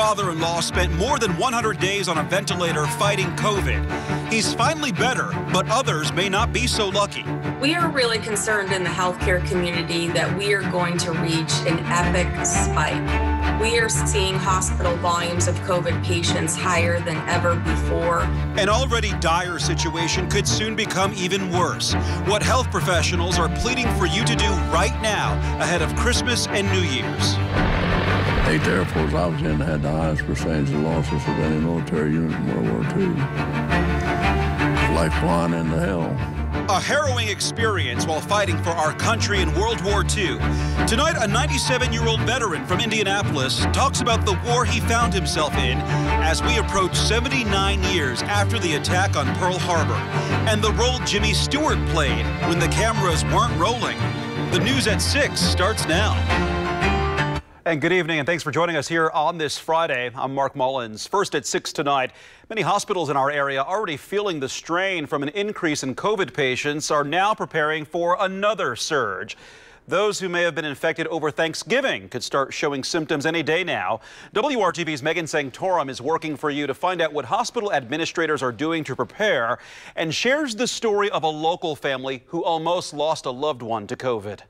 father-in-law spent more than 100 days on a ventilator fighting COVID. He's finally better, but others may not be so lucky. We are really concerned in the healthcare community that we are going to reach an epic spike. We are seeing hospital volumes of COVID patients higher than ever before. An already dire situation could soon become even worse. What health professionals are pleading for you to do right now ahead of Christmas and New Year's. 8th Air Force I was in had the highest percentage of losses of any military unit in World War II. Like flying into hell. A harrowing experience while fighting for our country in World War II. Tonight, a 97 year old veteran from Indianapolis talks about the war he found himself in as we approach 79 years after the attack on Pearl Harbor and the role Jimmy Stewart played when the cameras weren't rolling. The news at 6 starts now. And good evening, and thanks for joining us here on this Friday. I'm Mark Mullins. First at 6 tonight, many hospitals in our area already feeling the strain from an increase in COVID patients are now preparing for another surge. Those who may have been infected over Thanksgiving could start showing symptoms any day now. WRTV's Megan Sanctorum is working for you to find out what hospital administrators are doing to prepare and shares the story of a local family who almost lost a loved one to COVID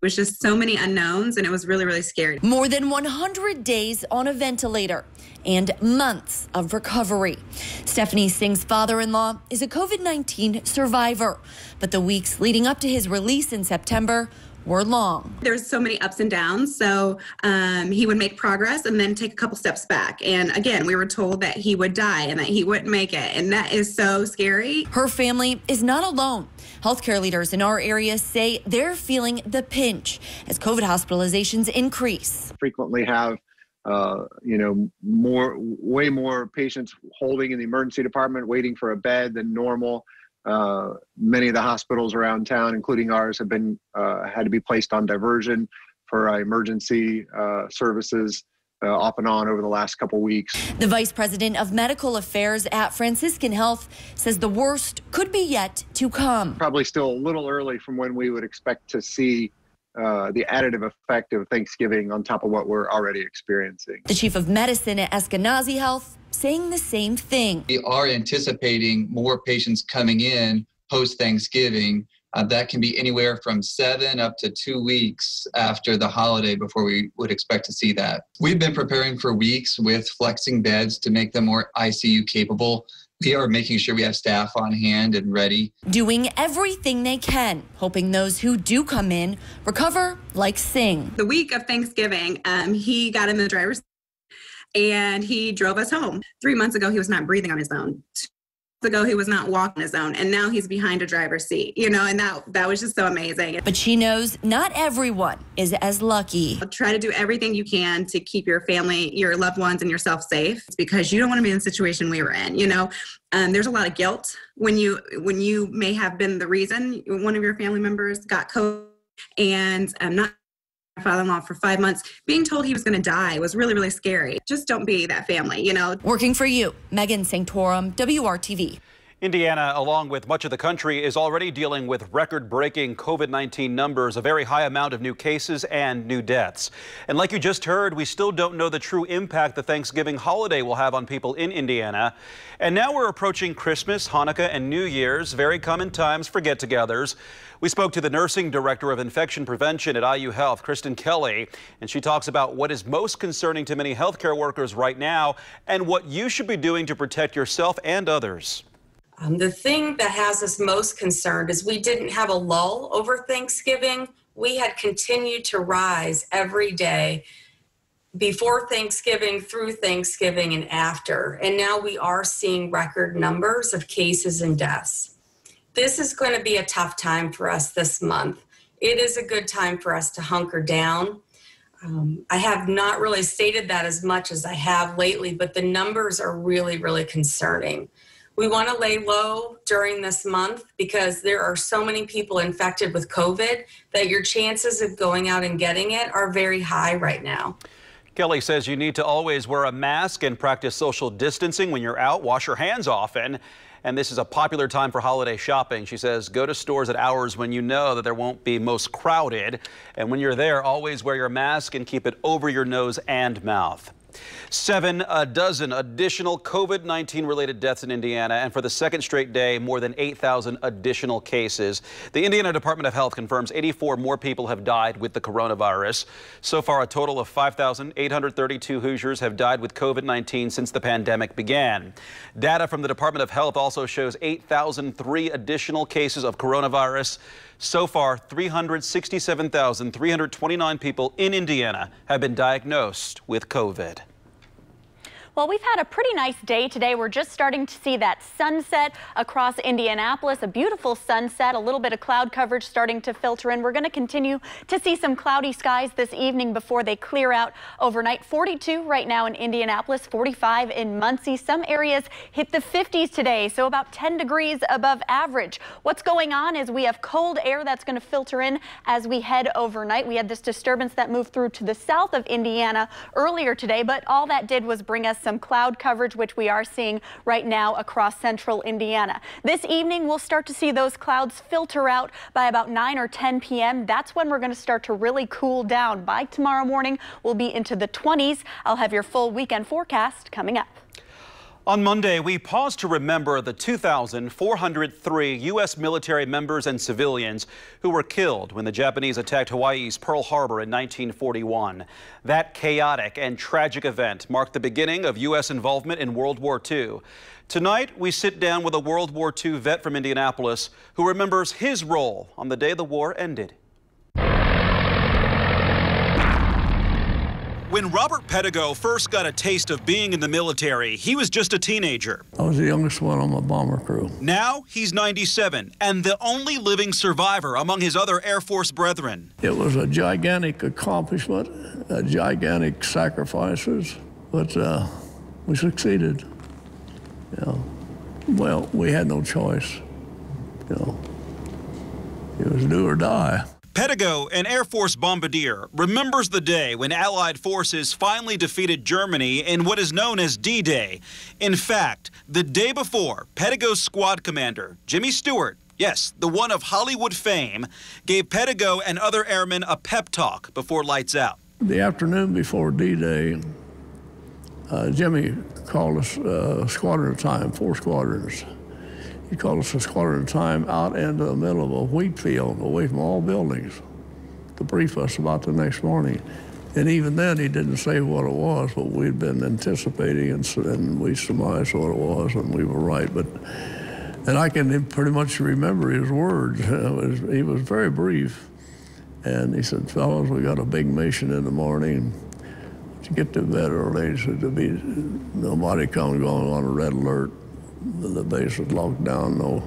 was just so many unknowns and it was really, really scary. More than 100 days on a ventilator and months of recovery. Stephanie Singh's father in law is a COVID 19 survivor, but the weeks leading up to his release in September were long. There's so many ups and downs. So um, he would make progress and then take a couple steps back. And again, we were told that he would die and that he wouldn't make it. And that is so scary. Her family is not alone. Healthcare leaders in our area say they're feeling the pinch as COVID hospitalizations increase. Frequently have uh, you know, more, way more patients holding in the emergency department, waiting for a bed than normal. Uh, many of the hospitals around town, including ours, have been uh, had to be placed on diversion for uh, emergency uh, services. Uh, off and on over the last couple weeks. The vice president of medical affairs at Franciscan Health says the worst could be yet to come. Probably still a little early from when we would expect to see uh, the additive effect of Thanksgiving on top of what we're already experiencing. The chief of medicine at Eskenazi Health saying the same thing. We are anticipating more patients coming in post Thanksgiving. Uh, that can be anywhere from seven up to two weeks after the holiday before we would expect to see that. We've been preparing for weeks with flexing beds to make them more ICU capable. We are making sure we have staff on hand and ready. Doing everything they can, hoping those who do come in recover like Singh. The week of Thanksgiving, um, he got in the driver's seat and he drove us home. Three months ago, he was not breathing on his own. Ago he was not walking his own and now he's behind a driver's seat you know and that that was just so amazing. But she knows not everyone is as lucky. Try to do everything you can to keep your family your loved ones and yourself safe because you don't want to be in the situation we were in you know? Um, there's a lot of guilt when you when you may have been the reason one of your family members got covid and i'm um, not father-in-law for five months being told he was going to die was really really scary just don't be that family you know working for you megan sanctorum wrtv Indiana, along with much of the country, is already dealing with record breaking COVID 19 numbers, a very high amount of new cases and new deaths. And like you just heard, we still don't know the true impact the Thanksgiving holiday will have on people in Indiana. And now we're approaching Christmas, Hanukkah, and New Year's, very common times for get togethers. We spoke to the nursing director of infection prevention at IU Health, Kristen Kelly, and she talks about what is most concerning to many healthcare workers right now and what you should be doing to protect yourself and others. Um, the thing that has us most concerned is we didn't have a lull over Thanksgiving. We had continued to rise every day before Thanksgiving, through Thanksgiving, and after. And now we are seeing record numbers of cases and deaths. This is going to be a tough time for us this month. It is a good time for us to hunker down. Um, I have not really stated that as much as I have lately, but the numbers are really, really concerning. We want to lay low during this month because there are so many people infected with COVID that your chances of going out and getting it are very high right now. Kelly says you need to always wear a mask and practice social distancing when you're out. Wash your hands often. And this is a popular time for holiday shopping. She says go to stores at hours when you know that there won't be most crowded. And when you're there, always wear your mask and keep it over your nose and mouth. Seven a dozen additional COVID 19 related deaths in Indiana, and for the second straight day, more than 8,000 additional cases. The Indiana Department of Health confirms 84 more people have died with the coronavirus. So far, a total of 5,832 Hoosiers have died with COVID 19 since the pandemic began. Data from the Department of Health also shows 8,003 additional cases of coronavirus. So far, 367,329 people in Indiana have been diagnosed with COVID. Well, we've had a pretty nice day today. We're just starting to see that sunset across Indianapolis, a beautiful sunset, a little bit of cloud coverage starting to filter in. We're going to continue to see some cloudy skies this evening before they clear out overnight. 42 right now in Indianapolis, 45 in Muncie. Some areas hit the 50s today, so about 10 degrees above average. What's going on is we have cold air that's going to filter in as we head overnight. We had this disturbance that moved through to the south of Indiana earlier today, but all that did was bring us some cloud coverage, which we are seeing right now across central Indiana. This evening, we'll start to see those clouds filter out by about 9 or 10 p.m. That's when we're going to start to really cool down. By tomorrow morning, we'll be into the 20s. I'll have your full weekend forecast coming up. On Monday, we paused to remember the 2,403 U.S. military members and civilians who were killed when the Japanese attacked Hawaii's Pearl Harbor in 1941. That chaotic and tragic event marked the beginning of U.S. involvement in World War II. Tonight, we sit down with a World War II vet from Indianapolis who remembers his role on the day the war ended. When Robert Pedigo first got a taste of being in the military, he was just a teenager. I was the youngest one on my bomber crew. Now he's 97 and the only living survivor among his other Air Force brethren. It was a gigantic accomplishment, a gigantic sacrifices, but uh, we succeeded. You know, well, we had no choice. You know, it was do or die. Pedigo, an Air Force bombardier, remembers the day when Allied forces finally defeated Germany in what is known as D Day. In fact, the day before, Pedigo's squad commander, Jimmy Stewart, yes, the one of Hollywood fame, gave Pedigo and other airmen a pep talk before lights out. The afternoon before D Day, uh, Jimmy called us uh, squadron time, four squadrons. He called us a squadron at a time out into the middle of a wheat field away from all buildings to brief us about the next morning. And even then, he didn't say what it was, but we'd been anticipating, and, and we surmised what it was, and we were right. But and I can pretty much remember his words. Was, he was very brief, and he said, "Fellows, we got a big mission in the morning. To get to bed early, so to be nobody come going on a red alert." The base was locked down, no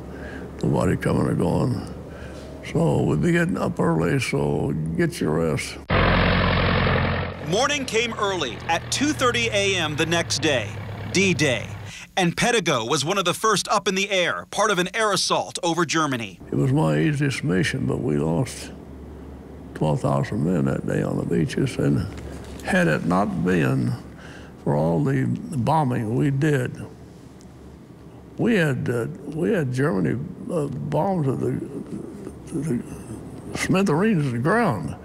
nobody coming or going. So we'd be getting up early, so get your rest. Morning came early at 2.30 a.m. the next day, D-Day. And Pedigo was one of the first up in the air, part of an air assault over Germany. It was my easiest mission, but we lost 12,000 men that day on the beaches. And had it not been for all the bombing we did, we had uh, we had Germany uh, bombs to the, to the smithereens of the ground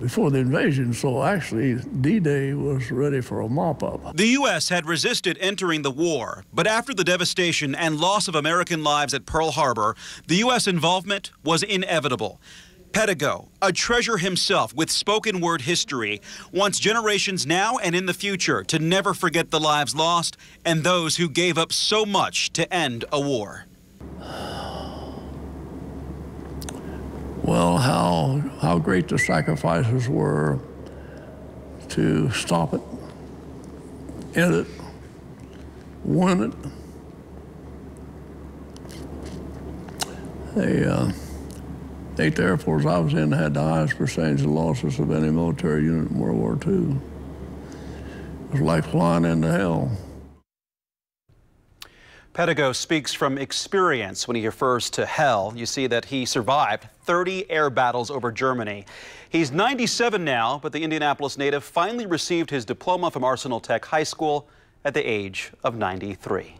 before the invasion, so actually D-Day was ready for a mop-up. The U.S. had resisted entering the war, but after the devastation and loss of American lives at Pearl Harbor, the U.S. involvement was inevitable. Pedigo, a treasure himself with spoken word history, wants generations now and in the future to never forget the lives lost and those who gave up so much to end a war. Well, how, how great the sacrifices were to stop it, end it, win it. They, uh, Eighth Air Force I was in had the highest percentage of losses of any military unit in World War II. It was like flying into hell. Pedigo speaks from experience when he refers to hell. You see that he survived 30 air battles over Germany. He's 97 now, but the Indianapolis native finally received his diploma from Arsenal Tech High School at the age of 93.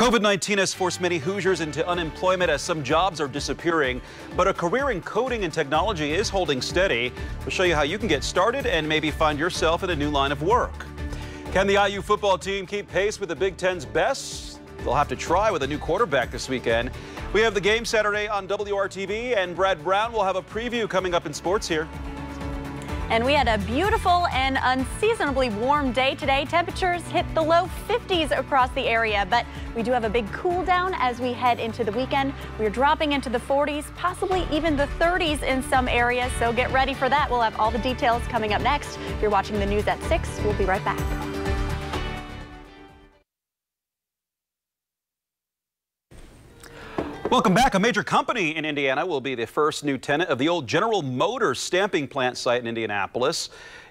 COVID 19 has forced many Hoosiers into unemployment as some jobs are disappearing, but a career in coding and technology is holding steady. We'll show you how you can get started and maybe find yourself in a new line of work. Can the IU football team keep pace with the Big Ten's best? They'll have to try with a new quarterback this weekend. We have the game Saturday on WRTV, and Brad Brown will have a preview coming up in sports here. And we had a beautiful and unseasonably warm day today. Temperatures hit the low 50s across the area, but we do have a big cool down as we head into the weekend. We're dropping into the 40s, possibly even the 30s in some areas, so get ready for that. We'll have all the details coming up next. If you're watching the news at 6, we'll be right back. Welcome back. A major company in Indiana will be the first new tenant of the old General Motors stamping plant site in Indianapolis.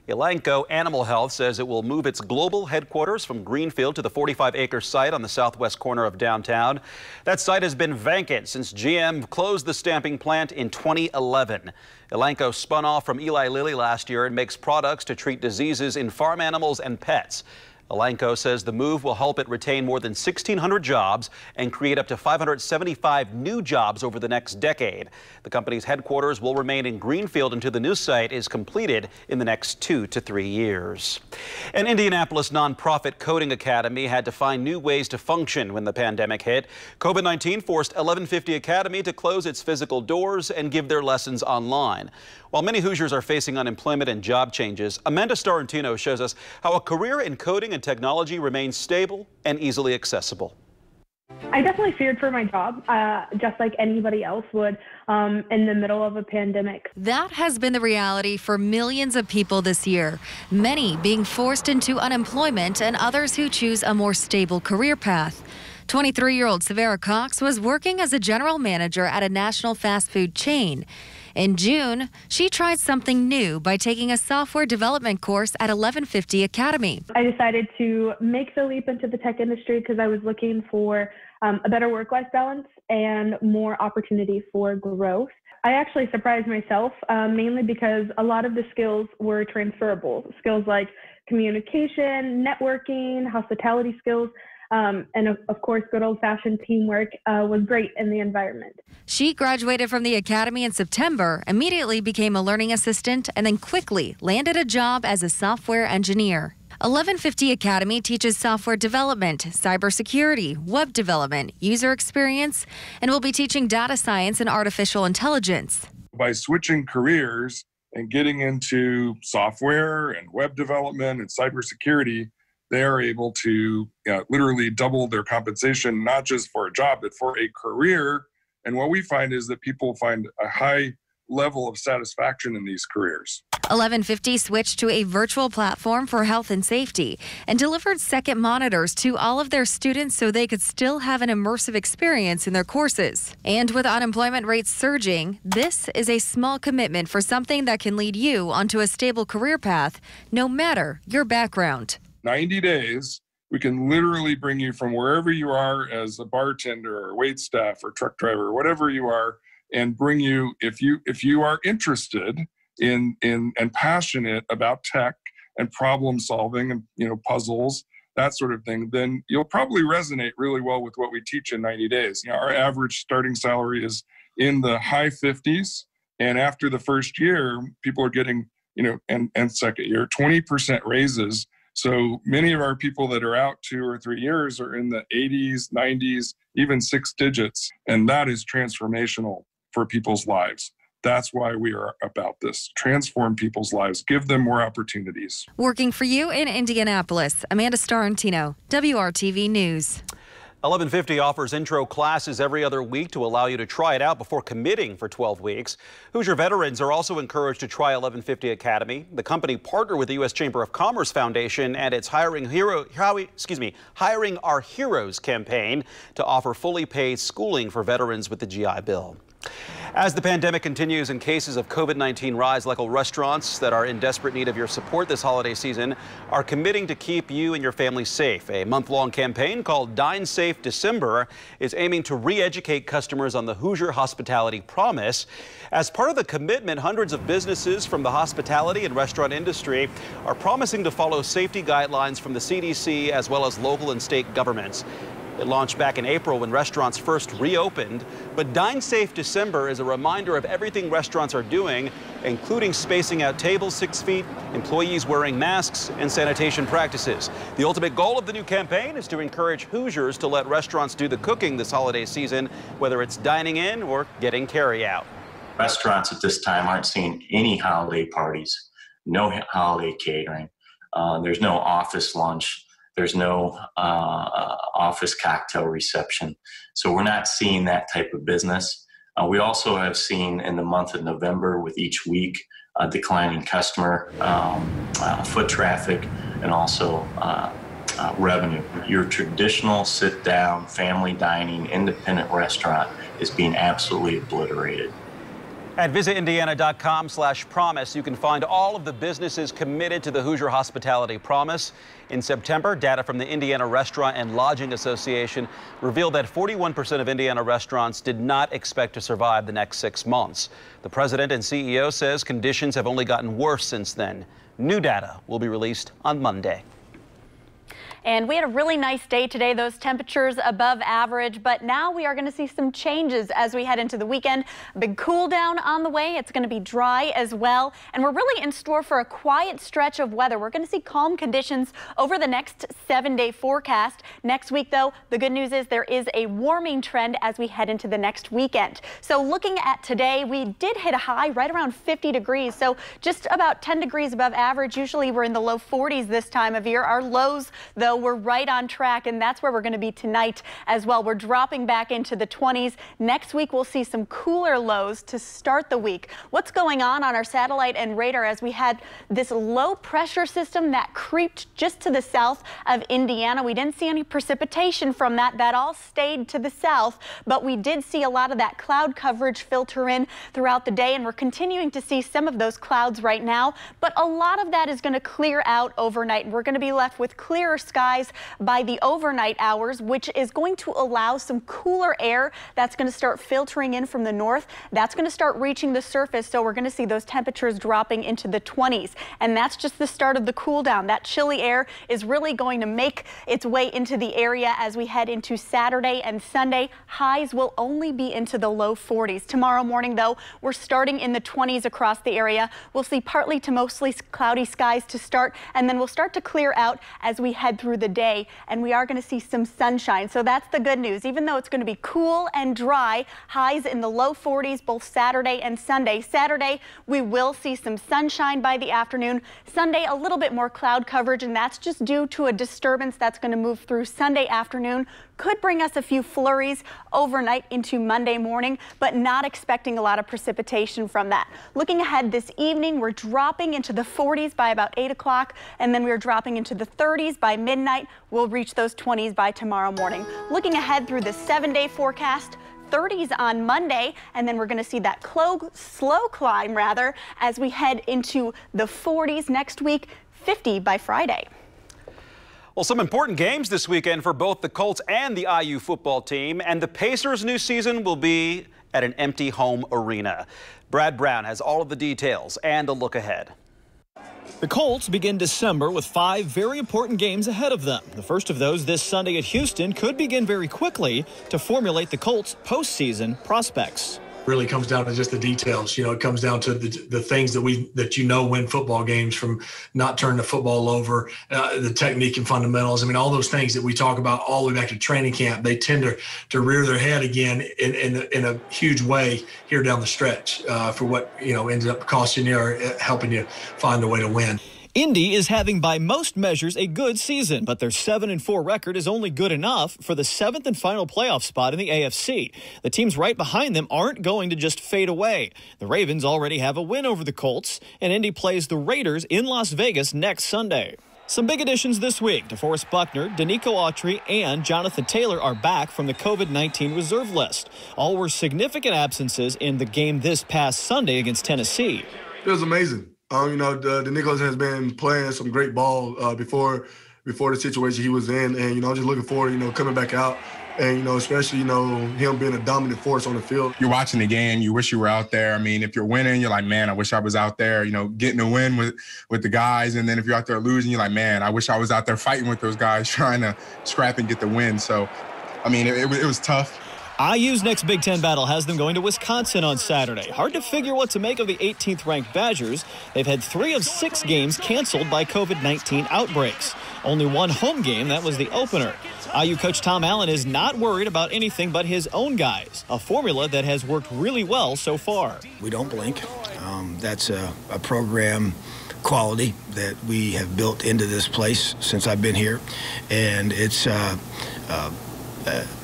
Elanco Animal Health says it will move its global headquarters from Greenfield to the 45-acre site on the southwest corner of downtown. That site has been vacant since GM closed the stamping plant in 2011. Elanco spun off from Eli Lilly last year and makes products to treat diseases in farm animals and pets. Elanco says the move will help it retain more than 1,600 jobs and create up to 575 new jobs over the next decade. The company's headquarters will remain in Greenfield until the new site is completed in the next two to three years. An Indianapolis nonprofit coding academy had to find new ways to function when the pandemic hit. COVID-19 forced 1150 Academy to close its physical doors and give their lessons online. While many Hoosiers are facing unemployment and job changes, Amanda Starrantino shows us how a career in coding and technology remains stable and easily accessible. I definitely feared for my job, uh, just like anybody else would um, in the middle of a pandemic. That has been the reality for millions of people this year, many being forced into unemployment and others who choose a more stable career path. 23 year old Severa Cox was working as a general manager at a national fast food chain. In June, she tried something new by taking a software development course at 1150 Academy. I decided to make the leap into the tech industry because I was looking for um, a better work life balance and more opportunity for growth. I actually surprised myself um, mainly because a lot of the skills were transferable. Skills like communication, networking, hospitality skills. Um, and of, of, course, good old fashioned teamwork uh, was great in the environment. She graduated from the academy in September, immediately became a learning assistant, and then quickly landed a job as a software engineer. 1150 Academy teaches software development, cybersecurity, web development, user experience, and will be teaching data science and artificial intelligence. By switching careers and getting into software and web development and cybersecurity, they are able to uh, literally double their compensation, not just for a job, but for a career. And what we find is that people find a high level of satisfaction in these careers. 1150 switched to a virtual platform for health and safety and delivered second monitors to all of their students so they could still have an immersive experience in their courses. And with unemployment rates surging, this is a small commitment for something that can lead you onto a stable career path, no matter your background. 90 days, we can literally bring you from wherever you are as a bartender or wait staff or truck driver whatever you are and bring you if you if you are interested in in and passionate about tech and problem solving and you know puzzles that sort of thing then you'll probably resonate really well with what we teach in 90 days. You know, our average starting salary is in the high 50s and after the first year people are getting you know and and second year 20% raises so many of our people that are out two or three years are in the 80s, 90s, even six digits. And that is transformational for people's lives. That's why we are about this. Transform people's lives, give them more opportunities. Working for you in Indianapolis, Amanda Starrantino, WRTV News. 1150 offers intro classes every other week to allow you to try it out before committing for 12 weeks. Hoosier veterans are also encouraged to try 1150 Academy. The company partnered with the U.S. Chamber of Commerce Foundation and its Hiring Hero, excuse me, Hiring Our Heroes campaign to offer fully paid schooling for veterans with the GI Bill. As the pandemic continues and cases of COVID-19 rise, local restaurants that are in desperate need of your support this holiday season are committing to keep you and your family safe. A month-long campaign called Dine Safe December is aiming to re-educate customers on the Hoosier Hospitality Promise. As part of the commitment, hundreds of businesses from the hospitality and restaurant industry are promising to follow safety guidelines from the CDC as well as local and state governments. It launched back in April when restaurants first reopened. But Dine Safe December is a reminder of everything restaurants are doing, including spacing out tables six feet, employees wearing masks, and sanitation practices. The ultimate goal of the new campaign is to encourage Hoosiers to let restaurants do the cooking this holiday season, whether it's dining in or getting carry out. Restaurants at this time aren't seeing any holiday parties, no holiday catering. Uh, there's no office lunch. There's no uh, office cocktail reception. So we're not seeing that type of business. Uh, we also have seen in the month of November, with each week, a declining customer um, uh, foot traffic and also uh, uh, revenue. Your traditional sit down, family dining, independent restaurant is being absolutely obliterated. At visitindiana.com slash promise, you can find all of the businesses committed to the Hoosier Hospitality Promise. In September, data from the Indiana Restaurant and Lodging Association revealed that 41% of Indiana restaurants did not expect to survive the next six months. The president and CEO says conditions have only gotten worse since then. New data will be released on Monday. And we had a really nice day today, those temperatures above average, but now we are going to see some changes as we head into the weekend. A big cool down on the way. It's going to be dry as well. And we're really in store for a quiet stretch of weather. We're going to see calm conditions over the next seven day forecast. Next week, though, the good news is there is a warming trend as we head into the next weekend. So looking at today, we did hit a high right around 50 degrees. So just about 10 degrees above average. Usually we're in the low 40s this time of year. Our lows, though, we're right on track, and that's where we're going to be tonight as well. We're dropping back into the 20s. Next week, we'll see some cooler lows to start the week. What's going on on our satellite and radar as we had this low pressure system that creeped just to the south of Indiana? We didn't see any precipitation from that. That all stayed to the south, but we did see a lot of that cloud coverage filter in throughout the day, and we're continuing to see some of those clouds right now, but a lot of that is going to clear out overnight, and we're going to be left with clearer skies skies by the overnight hours, which is going to allow some cooler air that's going to start filtering in from the north. That's going to start reaching the surface. So we're going to see those temperatures dropping into the 20s. And that's just the start of the cool down. That chilly air is really going to make its way into the area as we head into Saturday and Sunday. Highs will only be into the low 40s. Tomorrow morning, though, we're starting in the 20s across the area. We'll see partly to mostly cloudy skies to start, and then we'll start to clear out as we head through the day, and we are going to see some sunshine. So that's the good news. Even though it's going to be cool and dry, highs in the low 40s both Saturday and Sunday. Saturday, we will see some sunshine by the afternoon. Sunday, a little bit more cloud coverage, and that's just due to a disturbance that's going to move through Sunday afternoon could bring us a few flurries overnight into Monday morning, but not expecting a lot of precipitation from that. Looking ahead this evening, we're dropping into the 40s by about 8 o'clock, and then we're dropping into the 30s by midnight. We'll reach those 20s by tomorrow morning. Looking ahead through the seven-day forecast, 30s on Monday, and then we're going to see that slow climb, rather, as we head into the 40s next week, 50 by Friday. Well, some important games this weekend for both the Colts and the IU football team, and the Pacers' new season will be at an empty home arena. Brad Brown has all of the details and a look ahead. The Colts begin December with five very important games ahead of them. The first of those this Sunday at Houston could begin very quickly to formulate the Colts' postseason prospects really comes down to just the details. You know, it comes down to the, the things that we that you know win football games from not turning the football over, uh, the technique and fundamentals. I mean, all those things that we talk about all the way back to training camp, they tend to to rear their head again in in, in a huge way here down the stretch uh, for what you know ends up costing you or uh, helping you find a way to win. Indy is having by most measures a good season, but their 7 and 4 record is only good enough for the seventh and final playoff spot in the AFC. The teams right behind them aren't going to just fade away. The Ravens already have a win over the Colts, and Indy plays the Raiders in Las Vegas next Sunday. Some big additions this week. DeForest Buckner, Denico Autry, and Jonathan Taylor are back from the COVID 19 reserve list. All were significant absences in the game this past Sunday against Tennessee. It was amazing. Um, you know, the, the Nicholas has been playing some great ball uh, before before the situation he was in, and you know, I'm just looking forward, you know, coming back out. And you know, especially you know him being a dominant force on the field. You're watching the game. You wish you were out there. I mean, if you're winning, you're like, man, I wish I was out there. You know, getting a win with with the guys. And then if you're out there losing, you're like, man, I wish I was out there fighting with those guys, trying to scrap and get the win. So I mean, it, it, it was tough. IU's next Big Ten battle has them going to Wisconsin on Saturday. Hard to figure what to make of the 18th ranked Badgers. They've had three of six games canceled by COVID 19 outbreaks. Only one home game, that was the opener. IU coach Tom Allen is not worried about anything but his own guys, a formula that has worked really well so far. We don't blink. Um, that's a, a program quality that we have built into this place since I've been here. And it's uh, uh,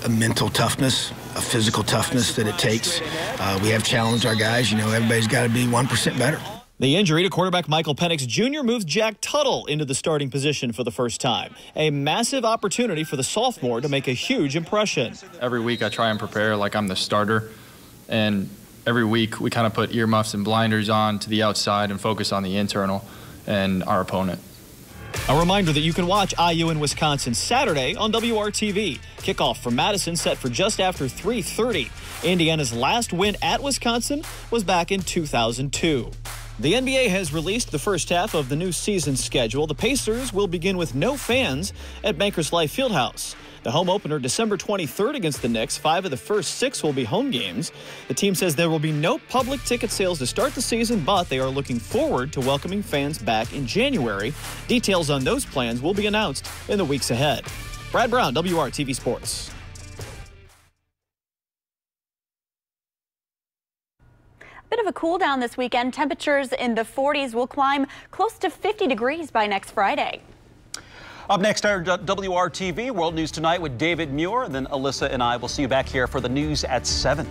a mental toughness, a physical toughness that it takes. Uh, we have challenged our guys. You know, everybody's got to be 1% better. The injury to quarterback Michael Penix Jr. moves Jack Tuttle into the starting position for the first time. A massive opportunity for the sophomore to make a huge impression. Every week I try and prepare like I'm the starter. And every week we kind of put earmuffs and blinders on to the outside and focus on the internal and our opponent. A reminder that you can watch IU in Wisconsin Saturday on WRTV. Kickoff from Madison set for just after 3:30. Indiana's last win at Wisconsin was back in 2002. The NBA has released the first half of the new season schedule. The Pacers will begin with no fans at Bankers Life Fieldhouse. The home opener December 23rd against the Knicks. Five of the first six will be home games. The team says there will be no public ticket sales to start the season, but they are looking forward to welcoming fans back in January. Details on those plans will be announced in the weeks ahead. Brad Brown, WRTV Sports. A bit of a cool down this weekend. Temperatures in the 40s will climb close to 50 degrees by next Friday. Up next, our WRTV World News Tonight with David Muir. And then Alyssa and I will see you back here for the news at 7.